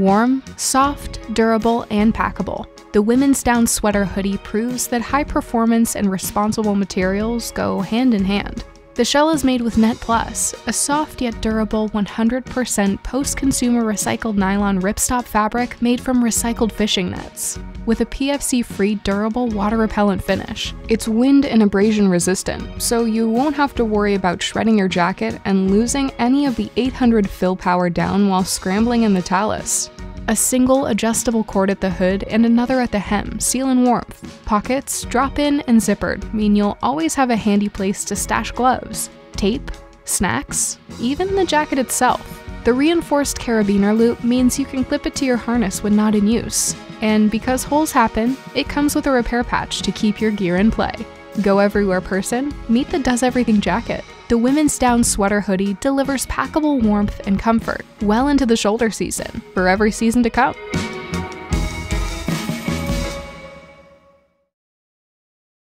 Warm, soft, durable, and packable. The women's down sweater hoodie proves that high performance and responsible materials go hand in hand. The shell is made with NetPlus, a soft yet durable 100% post consumer recycled nylon ripstop fabric made from recycled fishing nets. With a PFC free, durable, water repellent finish. It's wind and abrasion resistant, so you won't have to worry about shredding your jacket and losing any of the 800 fill power down while scrambling in the talus. A single adjustable cord at the hood and another at the hem seal in warmth. Pockets, drop in, and zippered mean you'll always have a handy place to stash gloves, tape, snacks, even the jacket itself. The reinforced carabiner loop means you can clip it to your harness when not in use. And because holes happen, it comes with a repair patch to keep your gear in play. Go everywhere person, meet the Does Everything jacket. The women's down sweater hoodie delivers packable warmth and comfort well into the shoulder season for every season to come.